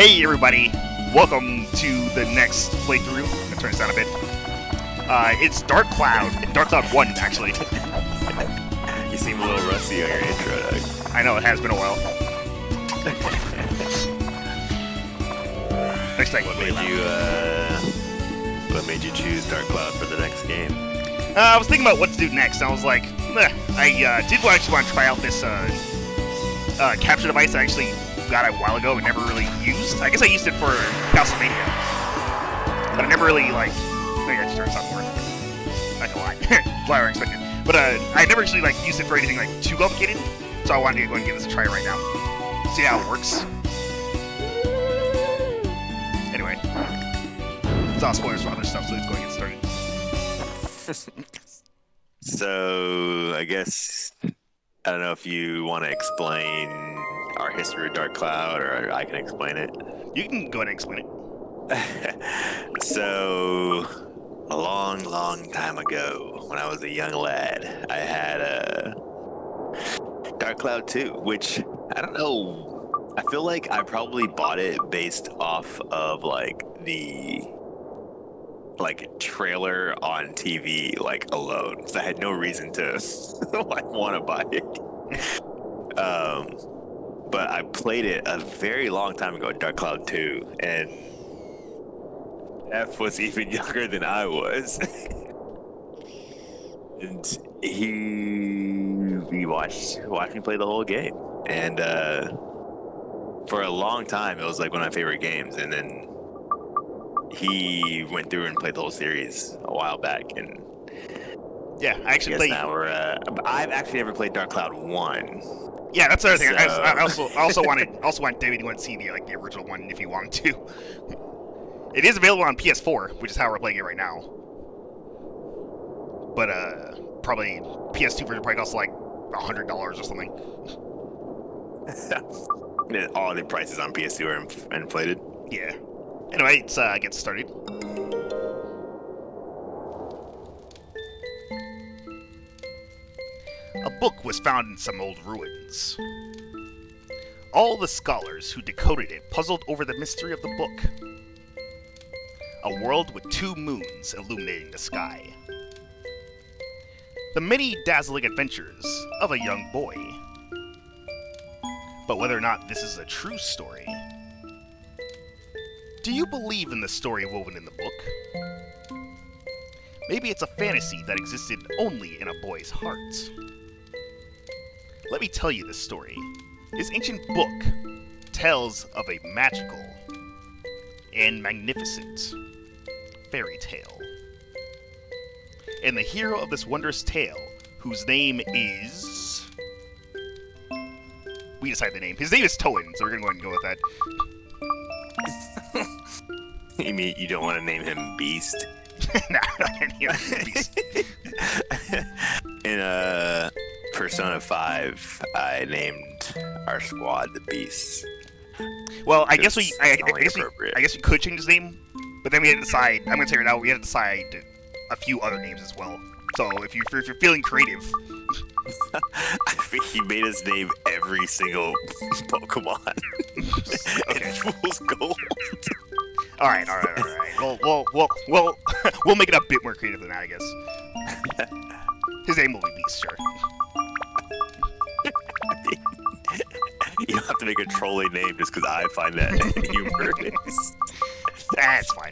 Hey everybody, welcome to the next playthrough. I'm gonna turn this down a bit. Uh, it's Dark Cloud, Dark Cloud 1 actually. You seem a little rusty on your intro, Doug. I know it has been a while. Next time, What made you, uh, what made you choose Dark Cloud for the next game? Uh, I was thinking about what to do next, and I was like. I uh, did actually want to try out this uh, uh, capture device I actually got it a while ago and never really used. I guess I used it for Castlevania, but I never really like. Maybe I should turn this on more. Not gonna lie, than expected. But uh, I never actually like used it for anything like too complicated, so I wanted to go and give this a try right now. See how it works. Anyway, it's all spoilers for other stuff, so let's go and get started. So, I guess, I don't know if you want to explain our history of Dark Cloud, or I can explain it. You can go ahead and explain it. so, a long, long time ago, when I was a young lad, I had a Dark Cloud 2, which I don't know. I feel like I probably bought it based off of like the like trailer on TV like alone. So I had no reason to like want to buy it. um, but I played it a very long time ago, Dark Cloud 2, and F was even younger than I was. and he he watched watched me play the whole game. And uh for a long time it was like one of my favorite games and then he went through and played the whole series a while back and Yeah, I I actually guess played. now we're uh, I've actually never played Dark Cloud 1. Yeah, that's the other thing. I, So- I also I also wanted also want David to see the like the original one if you want to. It is available on PS4, which is how we're playing it right now. But uh, probably PS2 version probably costs like hundred dollars or something. All the prices on PS2 are inflated. Yeah. Anyway, let's uh, get started. A book was found in some old ruins. All the scholars who decoded it puzzled over the mystery of the book. A world with two moons illuminating the sky. The many dazzling adventures of a young boy. But whether or not this is a true story do you believe in the story woven in the book? Maybe it's a fantasy that existed only in a boy's heart. Let me tell you this story. This ancient book tells of a magical and magnificent fairy tale. And the hero of this wondrous tale, whose name is. We decide the name. His name is Toan, so we're gonna go ahead and go with that. You mean you don't want to name him Beast? nah, any of these. In uh, Persona 5, I named our squad the Beasts. Well, I guess we, I, I, guess we. I guess we could change his name, but then we had to decide. I'm gonna tell you now. We had to decide a few other names as well. So if you if you're feeling creative, I think he made us name every single Pokemon. Okay. Fool's Gold. all right, all right, all right. We'll we'll we'll we'll, we'll make it a bit more creative than that, I guess. His name will be Beast, sure. To make a trolling name just because I find that humorous. That's fine.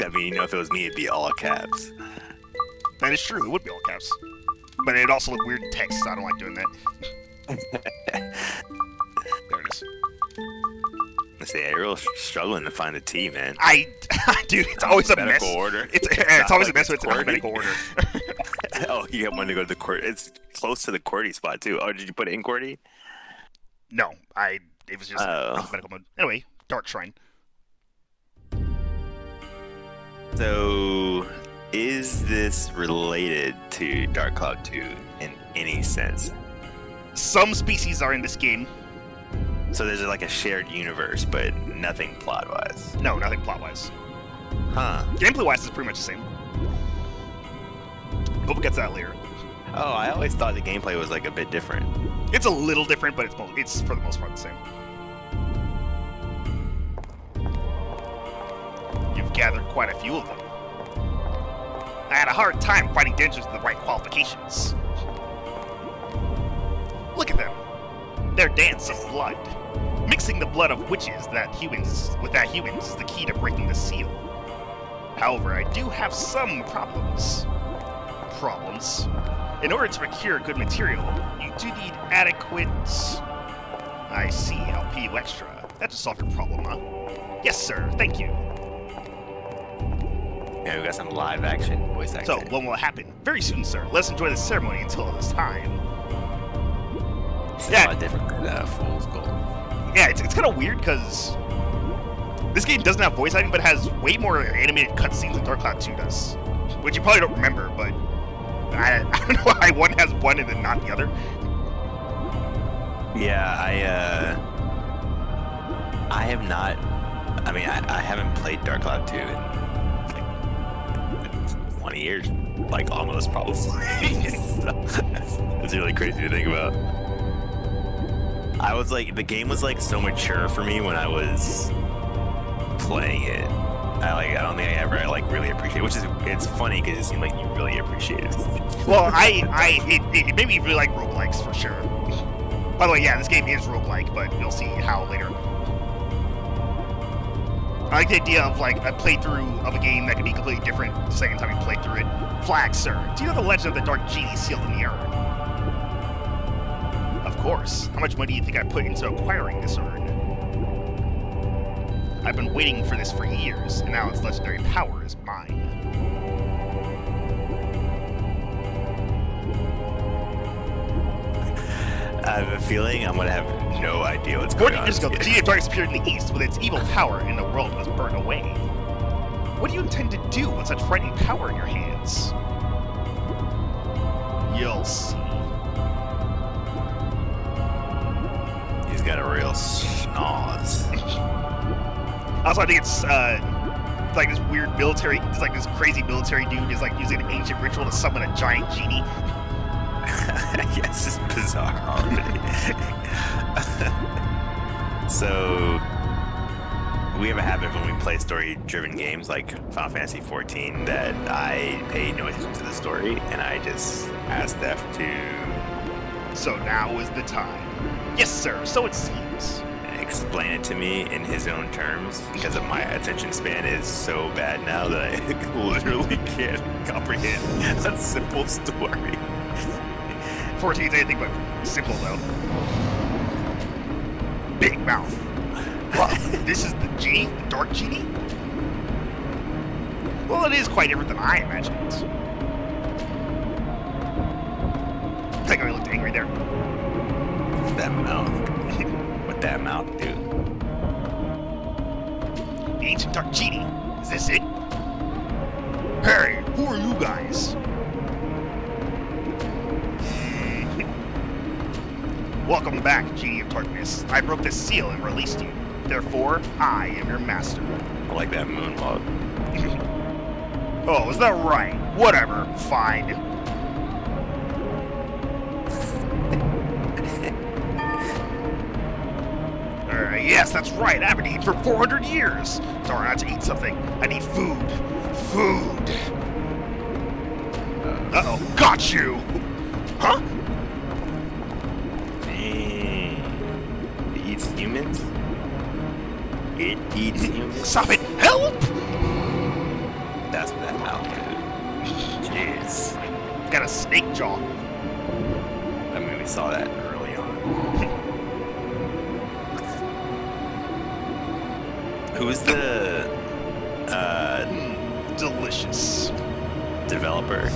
I mean, you know, if it was me, it'd be all caps. That is true. It would be all caps, but it'd also look weird in text. So I don't like doing that. There it is. Let's say I'm real struggling to find the T, man. I, dude, it's always a mess. Order. It's, it's always a mess when it's in alphabetical order. oh, you got one to go to the court. It's close to the QWERTY spot too. Oh, did you put it in QWERTY? No, I. It was just Oh. alphabetical mode. Anyway, Dark Shrine. So, is this related to Dark Cloud 2 in any sense? Some species are in this game. So there's like a shared universe, but nothing plot wise. No, nothing plot wise. Huh. Gameplay wise, it's pretty much the same. Hope we'll get to that later. Oh, I always thought the gameplay was like a bit different. It's a little different, but it's it's for the most part the same. You've gathered quite a few of them. I had a hard time finding dangers with the right qualifications. Look at them. Their dance of blood. Mixing the blood of witches that humans with that humans is the key to breaking the seal. However, I do have some problems. Problems. In order to procure good material, you do need adequate... I see, I'll pay you extra. That should solve your problem, huh? Yes, sir, thank you. Yeah, we got some live action voice acting. So, when will it happen? Very soon, sir. Let's enjoy the ceremony until it's time. It's yeah. different uh, Fool's Gold. Yeah, it's, it's kind of weird because this game doesn't have voice acting, but has way more animated cutscenes than Dark Cloud 2 does. Which you probably don't remember, but I, I don't know why one has one and then not the other. Yeah, I uh, I have not. I mean, I, I haven't played Dark Cloud 2 in like 20 years, like almost probably. it's really crazy to think about. I was like, the game was like so mature for me when I was playing it. I like, I don't think I ever like really appreciate. it, Which is, it's funny because it seemed like you really appreciate it. Well, I, I, it, it made me really like roguelikes for sure. By the way, yeah, this game is roguelike, but you'll see how later. I like the idea of like a playthrough of a game that could be completely different the second time you play through it. Flag, sir. Do you know the legend of the Dark Genie sealed in the urn? Of course. How much money do you think I put into acquiring this urn? I've been waiting for this for years, and now its legendary power is I have a feeling I'm gonna have no idea what's going Forty on. years ago, the Genie of Darkness appeared in the east with its evil power, and the world was burned away. What do you intend to do with such frightening power in your hands? You'll see. He's got a real schnoz. Also, I think it's uh, like this weird military. It's like this crazy military dude is like using an ancient ritual to summon a giant genie. yes, it's bizarre already. so we have a habit when we play story-driven games like Final Fantasy XIV that I pay no attention to the story and I just ask Steph to So now is the time. Yes, sir. So it seems. explain it to me in his own terms because of my attention span is so bad now that I literally can't comprehend a simple story. 14's anything but simple though. Big mouth. What? this is the genie, the dark genie. Well, it is quite different than I imagined. That guy looked angry there. That mouth. What that mouth do? The ancient dark genie. Is this it? Hey, who are you guys? Welcome back, Genie of Darkness. I broke the seal and released you. Therefore, I am your master. I like that moonwalk. Oh, is that right? Whatever. Fine. Uh, yes, that's right. I haven't eaten for 400 years. Sorry, I have to eat something. I need food. Food. Uh-oh. Got you! Huh? Humans? It eats humans? Stop it! Help! That's what that mouth do. Jeez. Got a snake jaw. I mean, we saw that early on. Who's the uh, Mm, delicious. developer?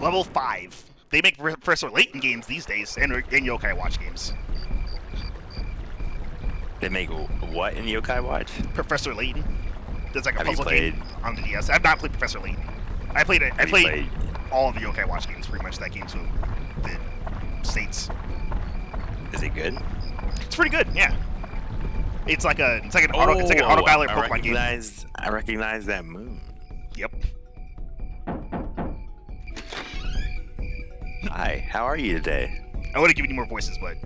Level 5. They make Professor Layton games these days, and, and Yokai Watch games. They make what in Yokai Watch? Professor Layton. There's like a Have puzzle game on the DS. I've not played Professor Layton. I played it. I Have you played, played? all of the Yokai Watch games, pretty much that game to the states. Is it good? It's pretty good, yeah. It's like a it's like an auto it's like an oh, auto Oh, I Pokemon game. recognize, I recognize that moon. Yep. Hi, how are you today? I would have given you more voices, but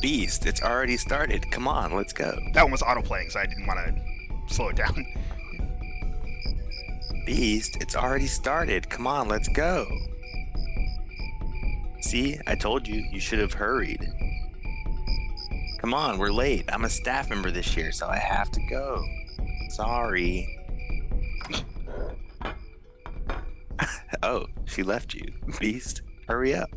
Beast, it's already started. Come on, let's go. that one was auto playing, so I didn't want to slow it down. Beast, it's already started. Come on, let's go. See, I told you, you should have hurried. Come on, we're late. I'm a staff member this year, so I have to go. Sorry. oh, she left you. Beast, hurry up.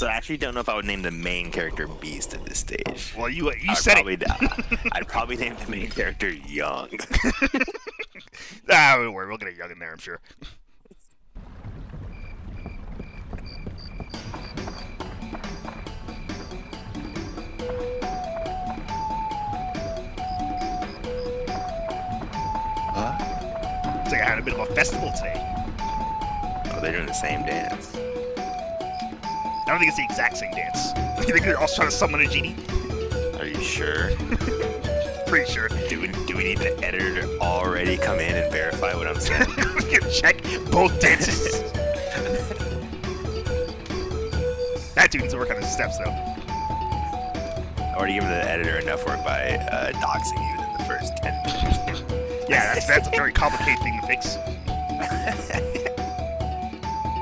So I actually don't know if I would name the main character Beast at this stage. Well, you you I'd said probably, it. I'd probably name the main character Young. ah, don't worry, we'll get a young in there, I'm sure. Huh? It's like I had a bit of a festival today. Oh, they're doing the same dance. I don't think it's the exact same dance. You think they're also trying to summon a genie? Are you sure? Pretty sure. Do we, do we need the editor to already come in and verify what I'm saying? we can check both dances. that dude needs to work on his steps, though. I already given the editor enough work by uh, doxing you within the first 10 minutes. Yeah, that's, that's a very complicated thing to fix.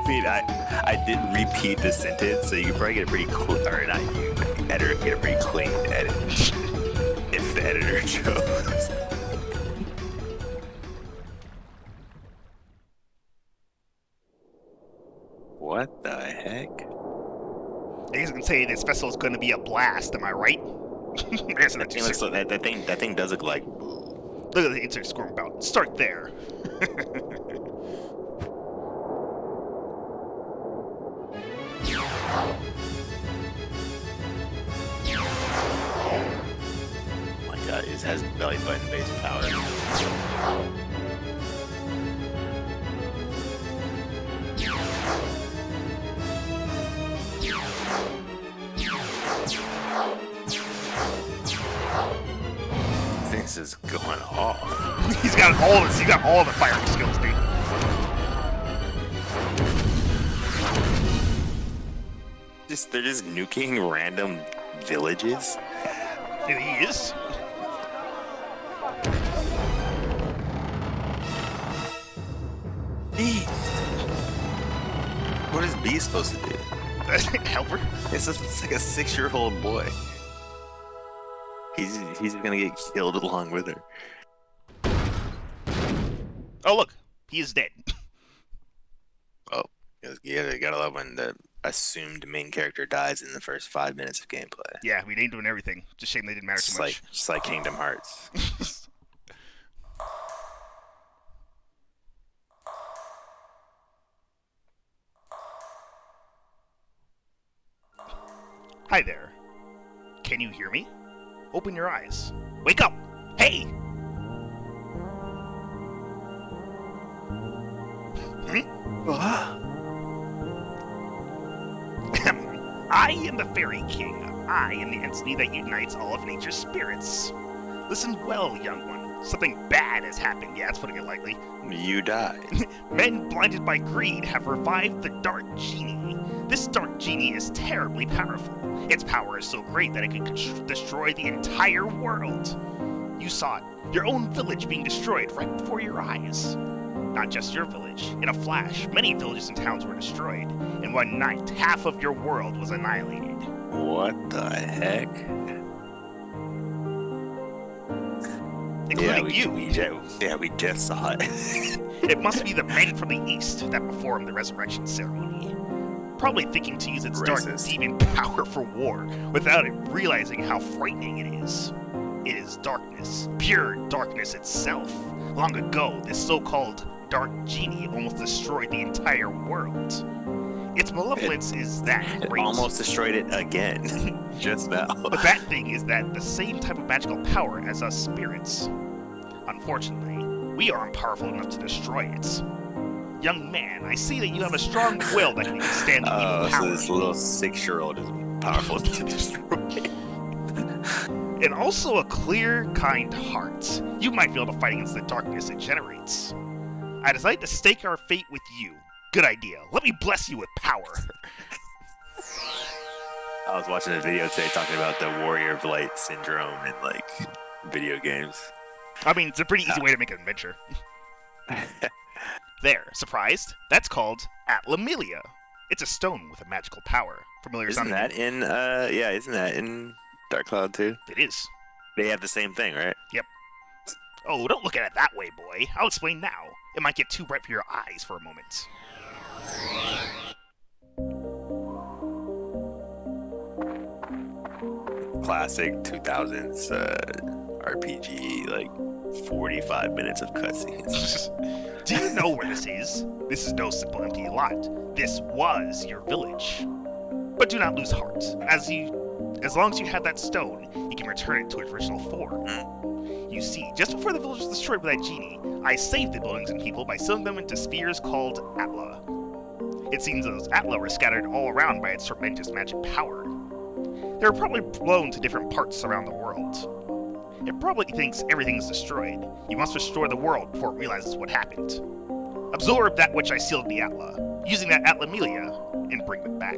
See, I, I did repeat the sentence, so you can probably get a pretty cool, or not you, but the editor get a pretty clean edit. if the editor chose. What the heck? I guess I can say this festival is going to be a blast. Am I right? That thing, looks like, that, that thing, that thing does look like. Look at the insert scoring bout. Start there. has belly button based power. This is going off. he's got all this. He's got all the firing skills, dude. Just they're just nuking random villages. And he is. Beast. What is Beast supposed to do? Helper. It's just it's like a six-year-old boy. He's he's gonna get killed along with her. Oh, look. He is dead. Oh, yeah, you gotta love when the assumed main character dies in the first five minutes of gameplay. Yeah, we named him and everything. Just shame they didn't matter too like much. just like Kingdom Hearts. Hi there. Can you hear me? Open your eyes. Wake up! Hey! Hmm? I am the Fairy King. I am the entity that unites all of nature's spirits. Listen well, young one. Something bad has happened. Yeah, that's putting it lightly. you die. Men blinded by greed have revived the Dark Genie. This Dark Genie is terribly powerful. Its power is so great that it can destroy the entire world. You saw it, your own village being destroyed right before your eyes. Not just your village. In a flash, many villages and towns were destroyed. In one night, half of your world was annihilated. What the heck? Including yeah, we, you. We, yeah, we just saw it. It must be the men from the east that performed the resurrection ceremony. Probably thinking to use its dark demon power for war without it realizing how frightening it is. It is darkness, pure darkness itself. Long ago, this so called dark genie almost destroyed the entire world. Its malevolence is that it great. almost destroyed it again. just now. But that thing is that the same type of magical power as us spirits. Unfortunately, we aren't powerful enough to destroy it. Young man, I see that you have a strong will that can withstand the Oh, evil so this little six-year-old is powerful to destroy. and also a clear, kind heart. You might be able to fight against the darkness it generates. I decided to stake our fate with you. Good idea. Let me bless you with power. I was watching a video today talking about the Warrior of Light syndrome in like video games. I mean, it's a pretty easy uh, way to make an adventure. there, surprised? That's called Atlamillia. It's a stone with a magical power. Familiar Isn't that in? Uh, yeah, isn't that in Dark Cloud too? It is. They have the same thing, right? Yep. Oh, don't look at it that way, boy. I'll explain now. It might get too bright for your eyes for a moment. Classic 2000s uh, RPG, like 45 minutes of cutscenes. Do you know where this is? This is no simple empty lot. This was your village. But do not lose heart. As you as long as you have that stone, you can return it to its original form. Hmm. You see, just before the village was destroyed by that genie, I saved the buildings and people by sealing them into spheres called Atla. It seems those Atla were scattered all around by its tremendous magic power. They were probably blown to different parts around the world. It probably thinks everything is destroyed. You must restore the world before it realizes what happened. Absorb that which I sealed in the Atla, using that Atlamillia, and bring it back.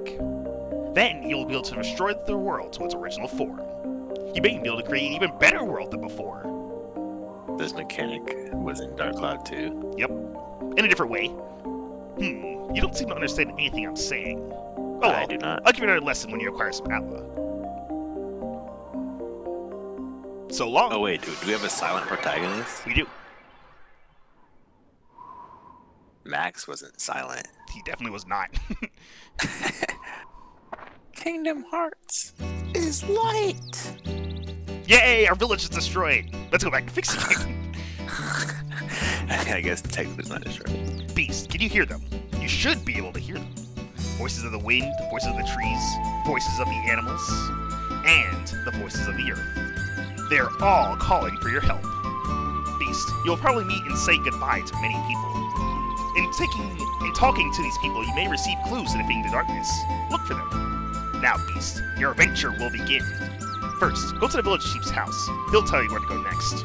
Then you'll be able to restore the world to its original form. You may be able to create an even better world than before. this mechanic was in Dark Cloud too. Yep. In a different way. Hmm, you don't seem to understand anything I'm saying. Oh, I do not. I'll give you another lesson when you acquire some Atla. So long. Oh wait, dude, do we have a silent protagonist? We do. Max wasn't silent. He definitely was not. Kingdom Hearts is light. Yay, our village is destroyed. Let's go back and fix it. I guess technically it's not destroyed. Beast, can you hear them? You should be able to hear them. Voices of the wind, voices of the trees, voices of the animals, and the voices of the earth. They're all calling for your help. Beast, you'll probably meet and say goodbye to many people. In taking in talking to these people, you may receive clues to defeating the darkness. Look for them. Now, Beast, your adventure will begin. First, go to the village chief's house. He'll tell you where to go next.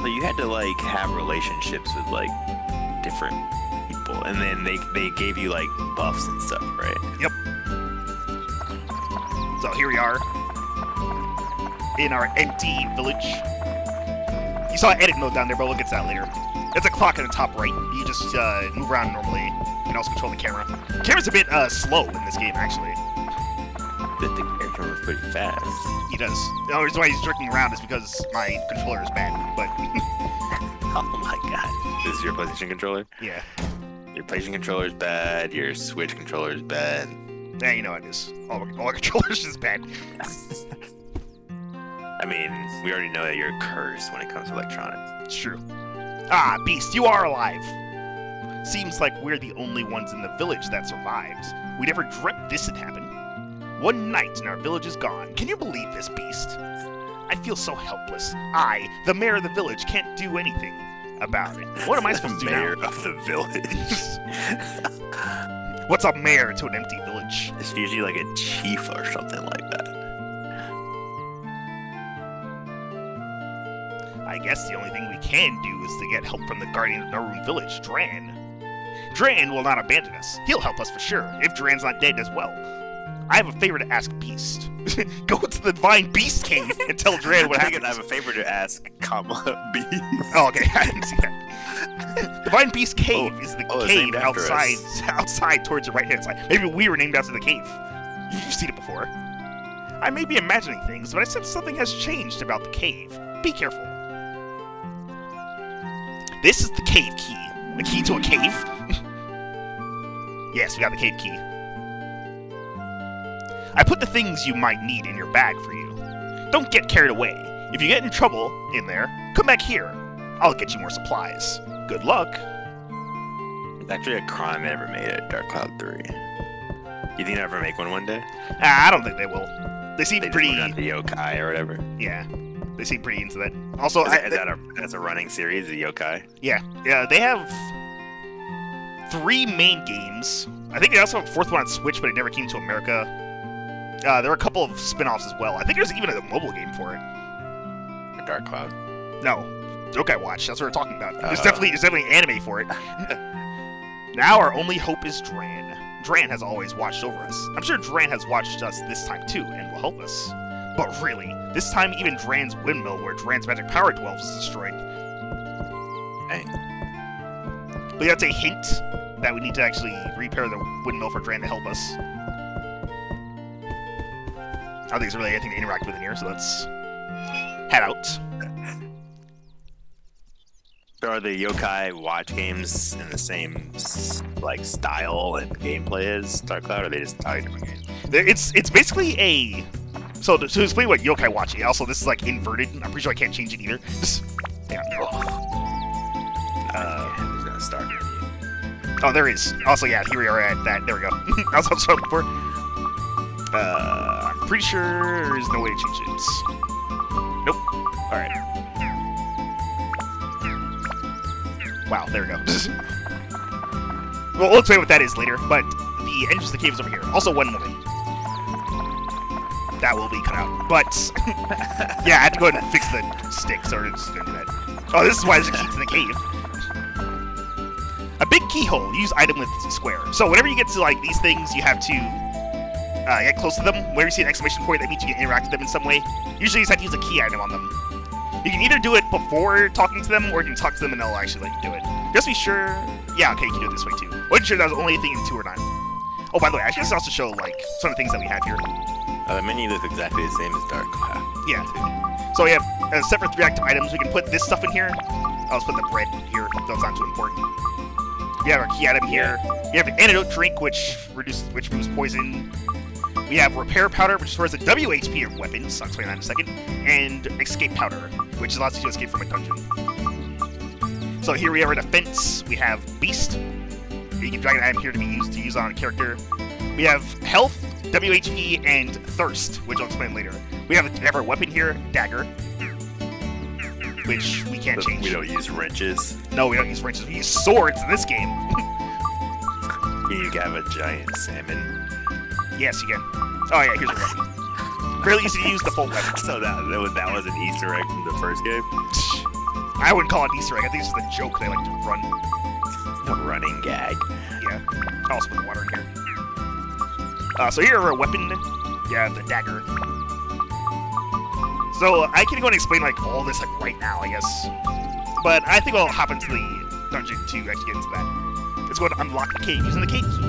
So you had to like have relationships with like different people, and then they they gave you like buffs and stuff, right? Yep. So here we are in our empty village. You saw an edit mode down there, but we'll get to that later. It's a clock in the top right. You just uh, move around normally. You can also control the camera. camera's a bit uh, slow in this game, actually. But the character was pretty fast. He does. The only reason why he's jerking around is because my controller is bad. But Oh my god, this is your PlayStation controller. yeah, Your PlayStation controller is bad. Your Switch controller is bad. yeah, you know it is. All my, all my controllers is bad. I mean, we already know that you're cursed when it comes to electronics. It's true. Ah, Beast, you are alive. Seems like we're the only ones in the village that survived. We never dreamt this would happen. One night and our village is gone. Can you believe this, Beast? I feel so helpless. I, the mayor of the village, can't do anything about it. What am I supposed to do mayor now? of the village? What's a mayor to an empty village? it's usually like a chief or something like I guess the only thing we can do is to get help from the guardian of Norune village, Dran. Dran will not abandon us. He'll help us for sure, if Dran's not dead as well. I have a favor to ask Beast. Go to the Divine Beast Cave and tell Dran what I happened. I have a favor to ask, comma Beast. Oh, okay, I didn't see that. Divine Beast oh, Cave is the oh, cave outside, outside towards the right hand side. Maybe we were named after the cave. You've seen it before. I may be imagining things, but I sense something has changed about the cave. Be careful. This is the cave key. The key to a cave? yes, we got the cave key. I put the things you might need in your bag for you. Don't get carried away. If you get in trouble in there, come back here. I'll get you more supplies. Good luck. It's actually a crime they ever made at Dark Cloud 3. You think they'll ever make one one day? Ah, I don't think they will. They seem They just pretty. on to yokai or whatever. Yeah, they seem pretty into that. Also, Is, I, that, is that a that's a running series, the yokai? yeah, yeah, they have three main games. I think they also have a fourth one on Switch, but it never came to America. Uh, there are a couple of spin-offs as well. I think there's even a mobile game for it. Dark Cloud? No, Yokai Watch. That's what we're talking about. There's Uh. definitely there's definitely anime for it. now our only hope is Dran. Dran has always watched over us. I'm sure Dran has watched us this time too, and will help us. But really, this time even Dran's windmill, where Dran's magic power dwells, is destroyed. Dang. But that's a hint that we need to actually repair the windmill for Dran to help us. I don't think there's really anything to interact with in here, so let's head out. So are the yokai watch games in the same like style and gameplay as Dark Cloud, or are they just entirely different games? It's it's basically a so to, to explain what yokai watching. Also, this is like inverted. I'm pretty sure I can't change it either. Just, yeah. Uh, start? Oh, there is. Also, yeah, here we are at that. There we go. That's what I was looking for. Uh, I'm pretty sure there's no way to change it. Nope. All right. Wow, there we go. well, we'll explain what that is later, but the entrance to the cave is over here. Also, one woman. That will be cut out. But, yeah, I had to go ahead and fix the sticks, we're just gonna do that. Oh, this is why there's a key to the cave. A big keyhole. Use item with square. So whenever you get to like these things, you have to uh, get close to them. Whenever you see an exclamation point, that means you can interact with them in some way. Usually, you just have to use a key item on them. You can either do it before talking to them, or you can talk to them and they'll actually let you do it. Just be sure. Yeah, okay, you can do it this way too. Wasn't sure that was the only thing in two or not. Oh, by the way, I should also show like some of the things that we have here. Uh, the menu looks exactly the same as Dark Cloud. Yeah. So we have uh, separate three active items. We can put this stuff in here. I'll just put the bread here. That's not too important. We have our key item here. We have an antidote drink, which reduces, which removes poison. We have repair powder, which restores the WHP of weapons. I'll explain that in a second. And escape powder, which allows you to escape from a dungeon. So here we have our defense. We have beast. You can drag an item here to be used to use on a character. We have health, WHP, and thirst, which I'll explain later. We have, we have our weapon here, dagger, which we can't But change. We don't use wrenches. No, we don't use wrenches. We use swords in this game. You can have a giant salmon. yes, you can. Oh yeah, here's a weapon. Fairly easy to use the full weapon. So that that was, that was an Easter egg from the first game. I wouldn't call it Easter egg. I think it's just a joke they like to run. A running gag. Yeah. I'll also put the water in here. Uh, so here are our weapon. Yeah, the dagger. So I can go and explain like all this like right now, I guess. But I think I'll hop into the dungeon to actually get into that. Let's go and unlock the cave using the cave key.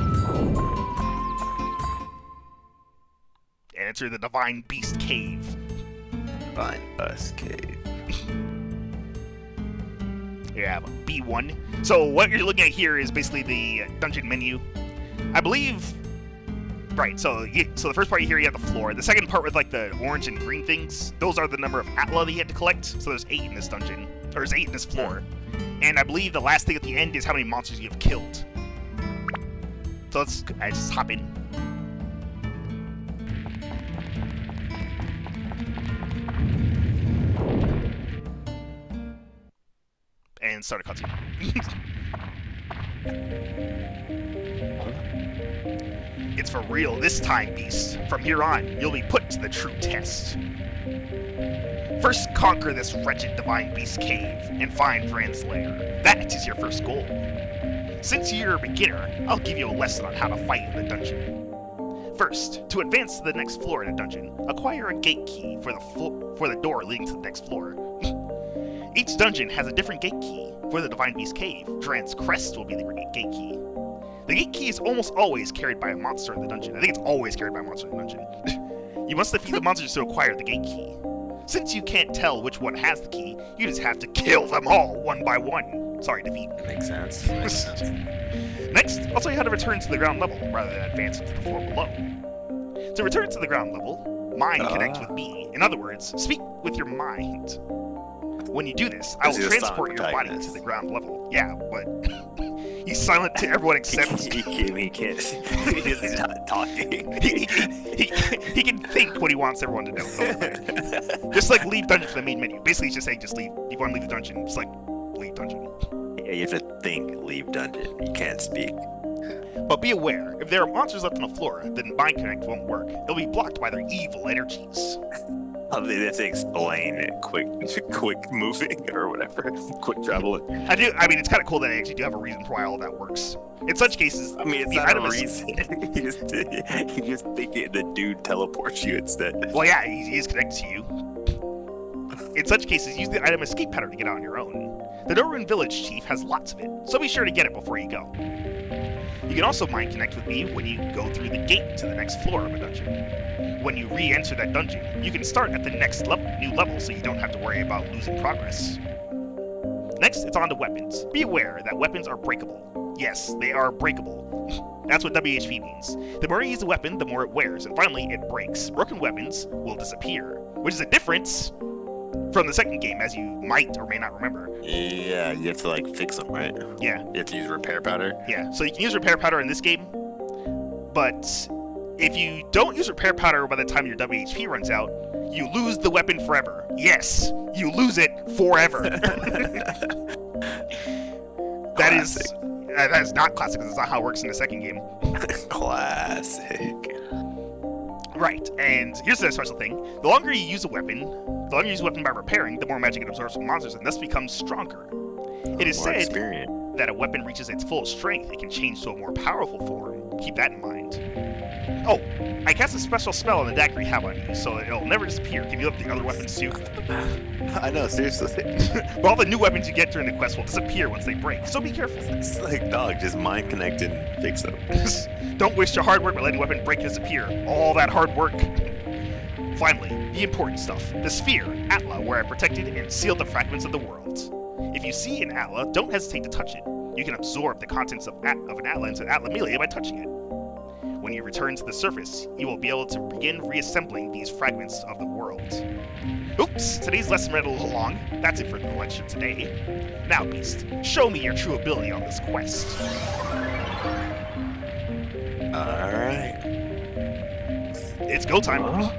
And enter the Divine Beast Cave. Divine us cave. Here I have a B1. So what you're looking at here is basically the dungeon menu. I believe. Right. So you, so the first part you hear you have the floor. The second part with like the orange and green things. Those are the number of atla that you had to collect. So there's eight in this dungeon, or there's eight in this floor. And I believe the last thing at the end is how many monsters you have killed. So let's I just hop in. And start a cutscene. It's for real this time, Beast. From here on, you'll be put to the true test. First, conquer this wretched Divine Beast cave and find Dran's lair. That is your first goal. Since you're a beginner, I'll give you a lesson on how to fight in the dungeon. First, to advance to the next floor in a dungeon, acquire a gate key for the for the door leading to the next floor. Each dungeon has a different gate key. For the Divine Beast Cave, Dran's Crest will be the gate key. The gate key is almost always carried by a monster in the dungeon. I think it's always carried by a monster in the dungeon. you must defeat the monsters to acquire the gate key. Since you can't tell which one has the key, you just have to kill them all one by one. Sorry, defeat. Makes sense. Makes sense. Next, I'll tell you how to return to the ground level rather than advance to the floor below. To return to the ground level, mind connect Ah. with me. In other words, speak with your mind. When you do this, I will transport your body to the ground level. Yeah, but he's silent to everyone except he, can't. He can't. He's not talking. he, he, he, he can think what he wants everyone to know. Just like leave dungeon from the main menu. Basically, he's just saying just leave. If you want to leave the dungeon, just like leave dungeon. yeah, you have to think. Leave dungeon. You can't speak. But be aware, if there are monsters left on the floor, then Mind Connect won't work. It'll be blocked by their evil energies. Oh, they have to explain quick, quick moving or whatever, quick traveling. I do. I mean, it's kind of cool that they actually do have a reason for why all that works. In such cases, I mean, it's the not a reason. you just, you just think it- the dude teleports you instead. Well, yeah, he, he is connected to you. In such cases, use the item escape powder to get out on your own. The Norune Village Chief has lots of it, so be sure to get it before you go. You can also mind connect with me when you go through the gate to the next floor of a dungeon. When you re-enter that dungeon, you can start at the next level, new level, so you don't have to worry about losing progress. Next, it's on to weapons. Be aware that weapons are breakable. Yes, they are breakable. That's what WHP means. The more you use a weapon, the more it wears, and finally, it breaks. Broken weapons will disappear, which is a difference from the second game, as you might or may not remember. Yeah, you have to like fix them, right? Yeah, You have to use repair powder. yeah. So you can use repair powder in this game, but if you don't use repair powder by the time your WHP runs out, you lose the weapon forever. Yes, you lose it forever. That is uh, that is not classic. That's not how it works in the second game. Classic. Right, and here's the special thing. The longer you use a weapon, the longer you use a weapon by repairing, the more magic it absorbs from monsters and thus becomes stronger. It is said experience. that a weapon reaches its full strength, it can change to a more powerful form. Keep that in mind. Oh, I cast a special spell on the dagger you have on you, so it'll never disappear. Can you up the other weapons too? I know, seriously. but all the new weapons you get during the quest will disappear once they break, so be careful. It's like dog, just mind connect and fix them. Don't waste your hard work by letting a weapon break and disappear. All that hard work. Finally, the important stuff. The sphere, Atla, where I protected and sealed the fragments of the world. If you see an Atla, don't hesitate to touch it. You can absorb the contents of, at- of an Atla into Atlamillia by touching it. When you return to the surface, you will be able to begin reassembling these fragments of the world. Oops, today's lesson read a little long. That's it for the lecture today. Now, Beast, show me your true ability on this quest. Alright. It's go time.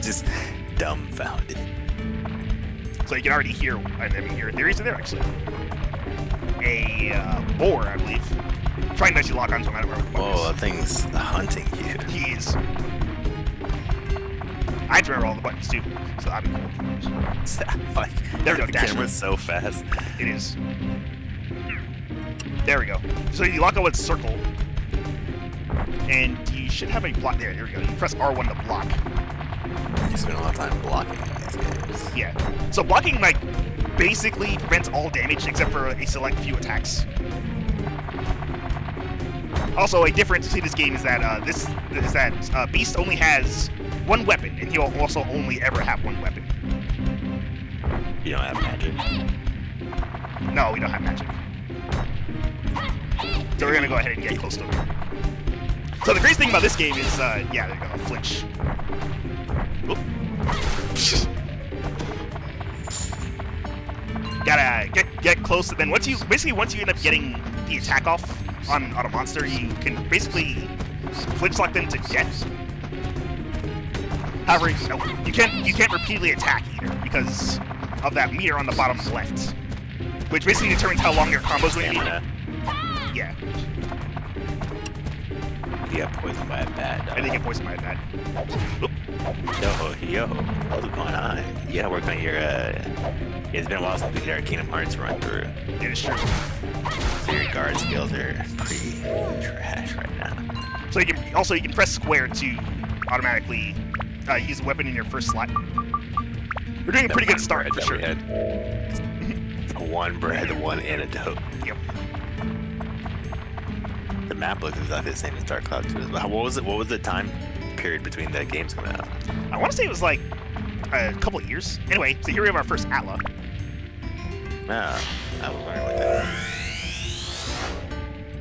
Just dumbfounded. So you can already hear, I mean, hear theories are there actually. A uh, boar, I believe, trying to actually lock onto him. I don't remember Whoa, that thing's hunting you. He is. I have to remember all the buttons too, so that'd be cool. like, There we go, The dash camera's so fast. It is. There we go. So you lock on with circle, and you should have a block. There, there we go. You press R1 to block. You spend a lot of time blocking these games. Yeah. So blocking like basically prevents all damage except for a select few attacks. Also, a difference to this game is that uh, this is that uh, Beast only has one weapon, and he'll also only ever have one weapon. You don't have magic. No, we don't have magic. So we're gonna go ahead and get close to him. So the crazy thing about this game is, uh, yeah, there you go, flinch. Oop. Gotta get get close, and then once you basically once you end up getting the attack off on on a monster, you can basically flinch lock them to death. However, no, you can't you can't repeatedly attack either because of that meter on the bottom left, which basically determines how long your combos will be. Yeah, You got poisoned by a bat. I didn't uh, get poisoned by that. Oop. Yo, yo, what's going on? You gotta work on your, uh... It's been a while since we did our Kingdom Hearts run through. Is true. So your guard skills are pretty trash right now. So you can also you can press square to automatically uh, use a weapon in your first slot. We're doing a pretty good start for sure. one bread, one antidote. Yep. The map looks exactly the same as Dark Cloud 2 as well. What was it? What was the time period between the games coming out? I want to say it was like a couple of years. Anyway, so here we have our first Atla. Ah, I was wondering what that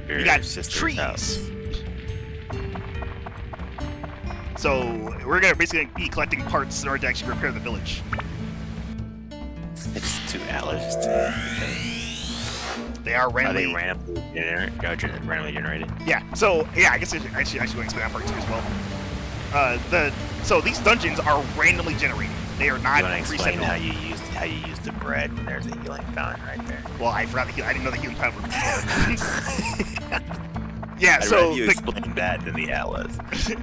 Your We got trees. house. So we're gonna basically be collecting parts in order to actually repair the village. It's two Atlas. They are are randomly. they randomly gener- uh, randomly generated? Yeah. So yeah, I guess I should, I should actually explain that part too as well. Uh, the so these dungeons are randomly generated. They are not You want to explain preset. how you use how you use the bread when there's a healing fountain right there? Well, I forgot the heal. I didn't know the healing fountain was Yeah, I'd so you the, explain that than the atlas.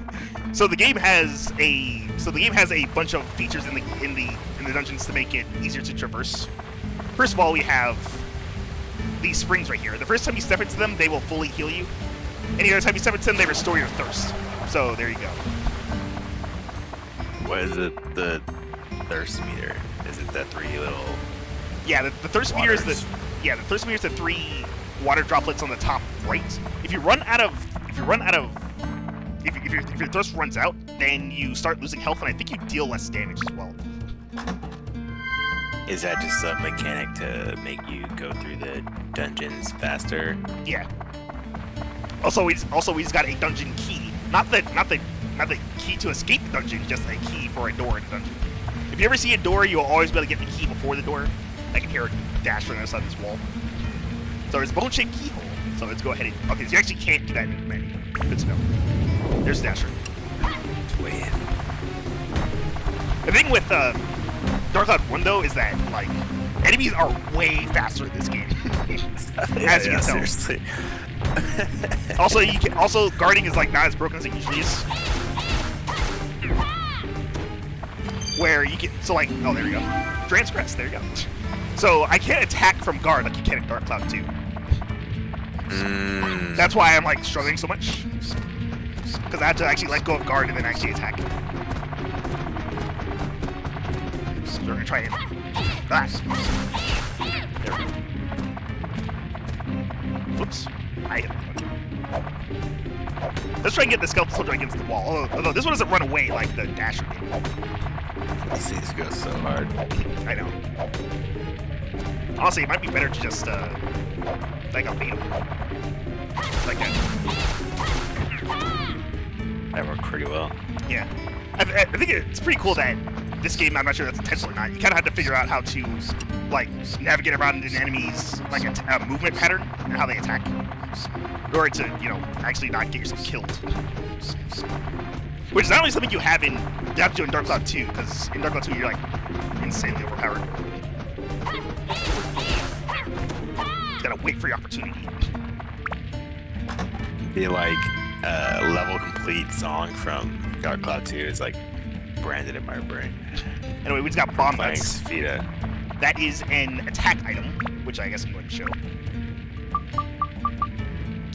so the game has a so the game has a bunch of features in the in the in the dungeons to make it easier to traverse. First of all, we have these springs right here. The first time you step into them, they will fully heal you. Any other time you step into them, they restore your thirst. So there you go. What is it? The thirst meter? Is it that three little? Yeah, the, the thirst meter is the yeah the thirst meter is the three water droplets on the top right. If you run out of if you run out of if, if, your, if your thirst runs out, then you start losing health, and I think you deal less damage as well. Is that just a mechanic to make you go through the dungeons faster? Yeah. Also, he's also he's got a dungeon key. Not the not the not the key to escape the dungeon, just a key for a door in the dungeon. If you ever see a door, you'll always be able to get the key before the door. I can hear a dash on the other side of this wall. So there's a bone-shaped keyhole. So let's go ahead and okay. So you actually can't do that in the menu. Good to know. There's the dasher. Wait. The thing with uh, Dark Cloud 1 though is that like enemies are way faster in this game. As you can tell. seriously. also, you can also guarding is like not as broken as it usually is. Where you can so like oh there you go, transgress there you go. So I can't attack from guard like you can in Dark Cloud 2. Mm, That's why I'm like struggling so much because I have to actually let go of guard and then actually attack. So we're gonna try it. Ah. There we go. Oops. I hit. Let's try and get the skeleton soldier against the wall. Although, although this one doesn't run away like the dasher did. These things go so hard. I know. Honestly, it might be better to just, uh, like a beat him. Like that. That worked pretty well. Yeah. I, I I think it's pretty cool that this game, I'm not sure that's intentional or not, you kind of have to figure out how to, like, navigate around an enemy's, like, a, a movement pattern and how they attack. In order to, you know, actually not get yourself killed. Which is not only something you have in, you have to do in Dark Cloud 2, because in Dark Cloud 2 you're, like, insanely overpowered. You gotta wait for your opportunity. Be like a level complete song from Dark Cloud 2 is like branded in my brain. Anyway, we just got bomb nuts. Spheda. That is an attack item, which I guess I'm going to show.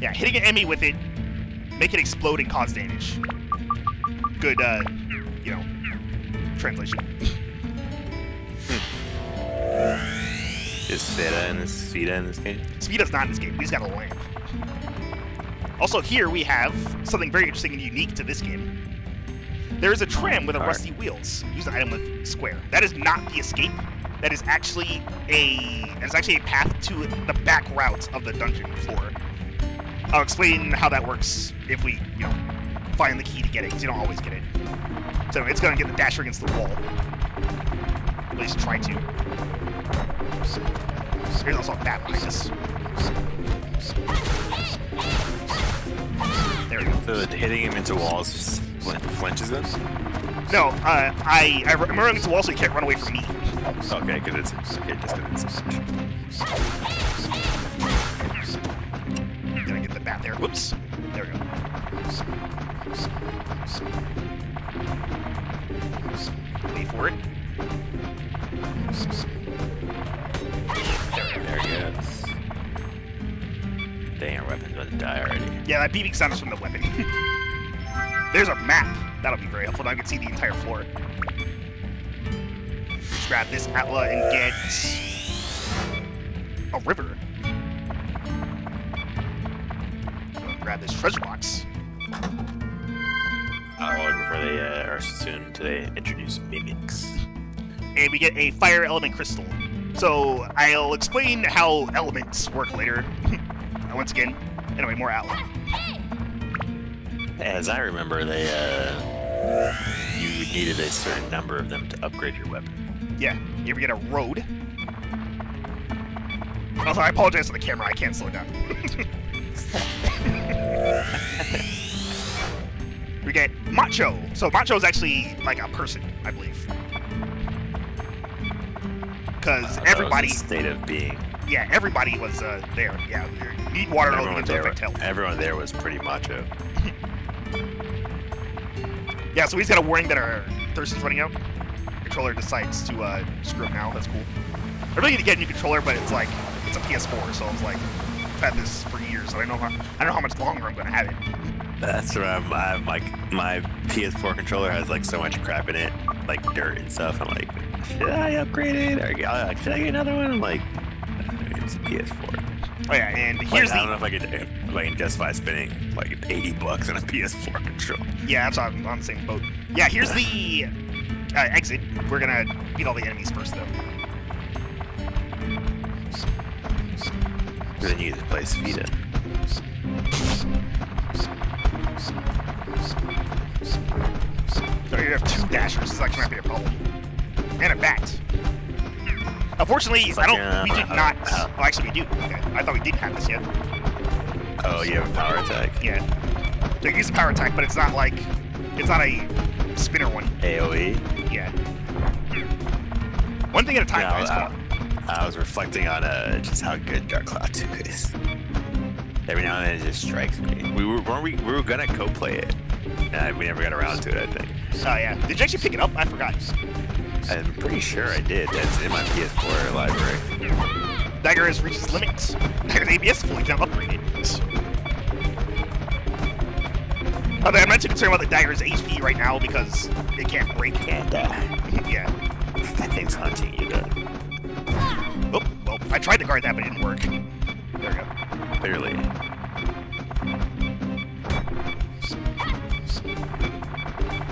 Yeah, hitting an enemy with it, make it explode and cause damage. Good, uh, you know, translation. Is Spheda in this Spheda in this game? Spheda's not in this game, we just got a lamp. Also, here we have something very interesting and unique to this game. There is a tram with a rusty wheels. Use an item with square. That is not the escape. That is actually a that is actually a path to the back route of the dungeon floor. I'll explain how that works if we, you know, find the key to get it, because you don't always get it. So it's gonna get the dasher against the wall. At least try to. There's also a bat behind us. There we go. So hitting him into walls flin- flinches them? No, uh, I, I am running into wall so you can't run away from me. Okay, because it's okay, it's Gonna get the bat there. Whoops. There we go. Wait for it. There he goes. Dang, our weapon's about to die already. Yeah, that beeping sound is from the weapon. There's a map. That'll be very helpful. Now I can see the entire floor. Let's grab this Atla and get a river. Grab this treasure box. Before they uh, are soon to introduce mimics. and we get a fire element crystal. So I'll explain how elements work later. Once again, anyway, more outline. As I remember, they uh, you needed a certain number of them to upgrade your weapon. Yeah, you ever get a road? Also, I apologize for the camera. I can't slow down. we get Macho. So Macho is actually like a person, I believe. Because Uh, was everybody, state of being. Yeah, everybody was uh, there. Yeah, need water Everyone there, affect health. everyone there was pretty macho. Yeah, so he's got a warning that our thirst is running out. Controller decides to uh, screw him now. That's cool. I really need to get a new controller, but it's like it's a PS4, so I was like, I've had this for years. So I don't know how I don't know how much longer I'm gonna have it. That's what I'm, I'm like. My PS4 controller has like so much crap in it, like dirt and stuff. I'm like, should I upgrade it or uh, should I get another one? I'm like, uh, it's a PS4. Oh yeah, and Like, here's I don't know if I could if I can justify spending like 80 bucks on a PS4 controller. yeah, that's I'm on the same boat. Yeah, here's the uh, exit. We're gonna beat all the enemies first though. Then you need to play Vita. So you have two dashers. This actually might be a problem. And a bat. Unfortunately, It's I don't. uh, we did uh, not. uh, Oh, actually, we do. Okay. I thought we didn't have this yet. Oh, you have a power attack. Yeah. They use a power attack, but it's not like it's not a spinner one. AOE. Yeah. One thing at a time. Yeah, guys. I, Come. I was reflecting on uh, just how good Dark Cloud 2 is. Every now and then it just strikes me. We were weren't we, we were gonna co-play it, and we never got around to it. I think. Oh yeah. Did you actually pick it up? I forgot. I'm pretty sure I did. That's in my PS4 library. Dagger has reached its limits. Dagger's ABS is fully cannot upgrade it. Although I'm not too concerned about the Dagger's HP right now because it can't break. Can't die. yeah. That thing's hunting you. Doug. Oh, well, I tried to guard that, but it didn't work. There we go. Clearly.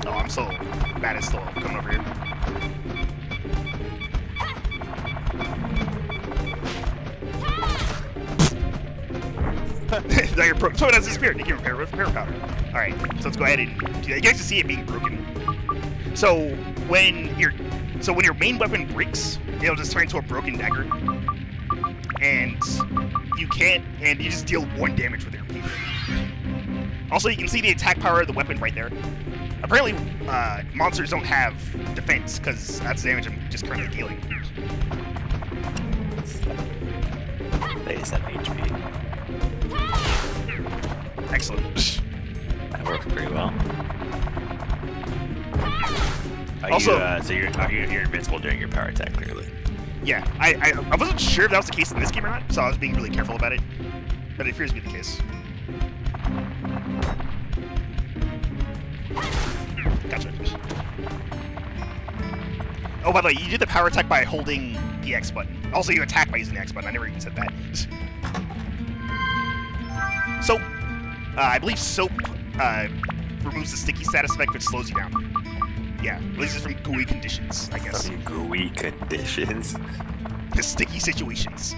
Oh, I'm so bad at still coming over here. Dagger broke. So it has a spirit. You can repair with repair powder. Alright, so let's go ahead and that. You guys can see it being broken. So when your so when your main weapon breaks, it'll just turn into a broken dagger. And you can't and you just deal one damage with it repeatedly. Also, you can see the attack power of the weapon right there. Apparently, uh, monsters don't have defense, because that's the damage I'm just currently dealing. They just have HP. Excellent. That works pretty well. Are Also- you, uh, so you're, you're invincible during your power attack, clearly. Yeah, I, I I wasn't sure if that was the case in this game or not, so I was being really careful about it. But it appears to be the case. Gotcha. Oh, by the way, you did the power attack by holding the X button. Also, you attack by using the X button. I never even said that. Soap. Uh, I believe soap uh, removes the sticky status effect, which slows you down. Yeah, releases from gooey conditions, I guess. Some gooey conditions. The sticky situations.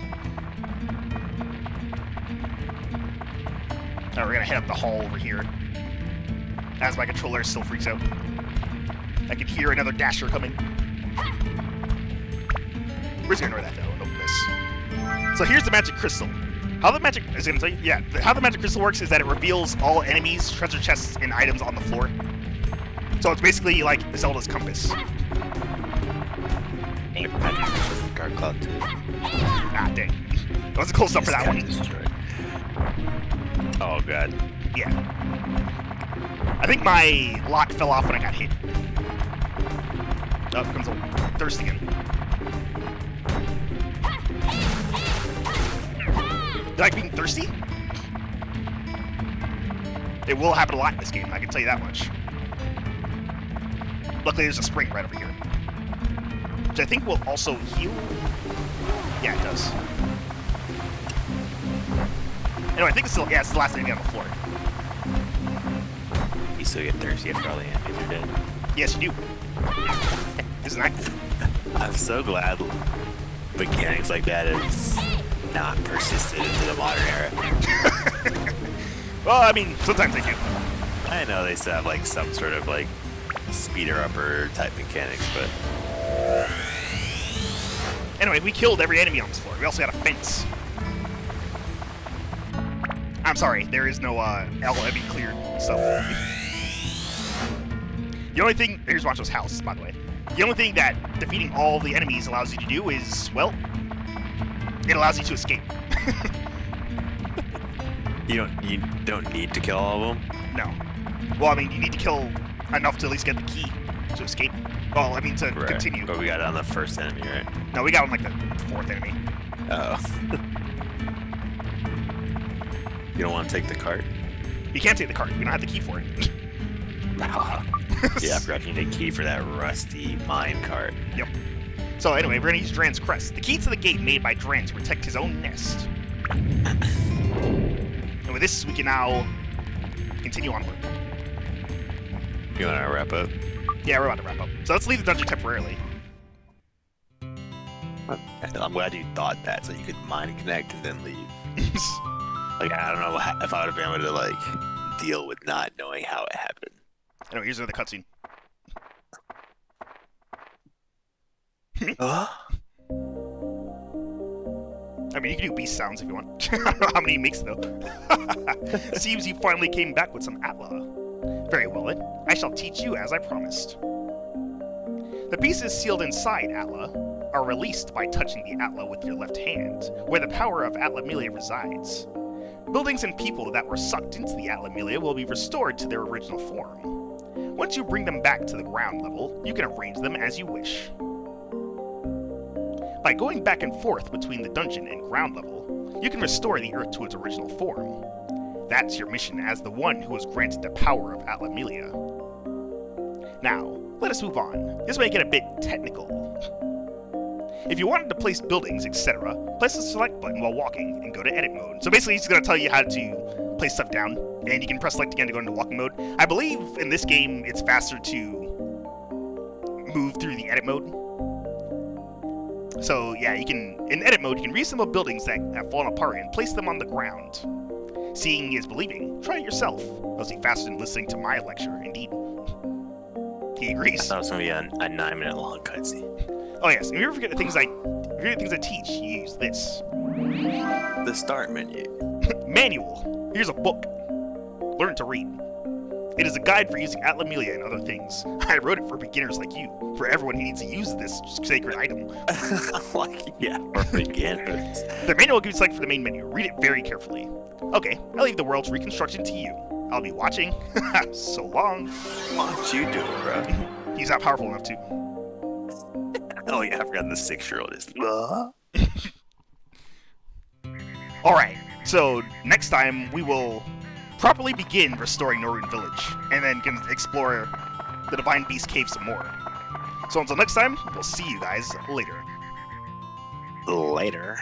Alright, we're gonna head up the hall over here. As my controller still freaks out. I can hear another dasher coming. We're just gonna ignore that though and open this. So here's the magic crystal. How the magic is it gonna tell you? Yeah, how the magic crystal works is that it reveals all enemies, treasure chests, and items on the floor. So it's basically like Zelda's compass. Ain't magic from Dark Cloud 2. Ah, dang. That wasn't close enough for that one. destroyed. Oh god. Yeah. I think my lock fell off when I got hit. Oh, comes a thirst again. You like being thirsty? It will happen a lot in this game, I can tell you that much. Luckily, there's a spring right over here. Which I think will also heal. Yeah, it does. Anyway, I think it's still, yeah, it's the last enemy on the floor. You still get thirsty after all the enemies are dead. Yes, you do. Isn't that? I'm so glad mechanics like that have not persisted into the modern era. Well, I mean, sometimes they do. I know they still have like some sort of like speeder upper type mechanics, but Anyway, we killed every enemy on this floor. We also got a fence. I'm sorry, there is no uh, LME cleared stuff. The only thing here's Wancho's house, by the way. The only thing that defeating all the enemies allows you to do is, well, it allows you to escape. You don't you don't need to kill all of them. No. Well, I mean, you need to kill enough to at least get the key to escape. Well, I mean, to Right. continue. But we got it on the first enemy, right? No, we got on like the fourth enemy. Oh. you don't want to take the cart? You can't take the cart. We don't have the key for it. yeah, I forgot you need a key for that rusty mine cart. Yep. So anyway, we're gonna use Dran's crest, the key to the gate made by Dran to protect his own nest. And with this, we can now continue onward. You want to wrap up? Yeah, we're about to wrap up. So let's leave the dungeon temporarily. I'm glad you thought that, so you could mine connect and then leave. Like I don't know if I would have been able to like deal with not knowing how it happened. anyway, here's another cutscene. I mean, you can do beast sounds if you want. I don't know how many he makes though. Seems you finally came back with some Atla. Very well then, I shall teach you as I promised. The pieces sealed inside Atla are released by touching the Atla with your left hand, where the power of Atlamillia resides. Buildings and people that were sucked into the Atlamillia will be restored to their original form. Once you bring them back to the ground level, you can arrange them as you wish. By going back and forth between the dungeon and ground level, you can restore the Earth to its original form. That's your mission as the one who was granted the power of Atlamillia. Now, let us move on. This may get a bit technical. If you wanted to place buildings, etc., press the select button while walking and go to edit mode. So basically, he's going to tell you how to place stuff down, and you can press select again to go into walking mode. I believe in this game it's faster to move through the edit mode. So yeah, you can in edit mode you can reassemble buildings that have fallen apart and place them on the ground. Seeing is believing. Try it yourself. Must be faster than listening to my lecture. Indeed. He agrees. I thought it was gonna be a, a nine minute long cutscene. Oh yes. If you ever forget the things I, if you forget the things I teach, you use this The start menu. manual. Here's a book. Learn to read. It is a guide for using Atlamillia and other things. I wrote it for beginners like you, for everyone who needs to use this sacred item. like yeah, for beginners. The manual gives select for the main menu. Read it very carefully. Okay, I'll leave the world's reconstruction to you. I'll be watching. so long. Don't you do bro? He's not powerful enough to. Oh yeah, I forgot the six year old is. Uh, Alright, so next time we will properly begin restoring Norune Village, and then can explore the Divine Beast Cave some more. So until next time, we'll see you guys later. later.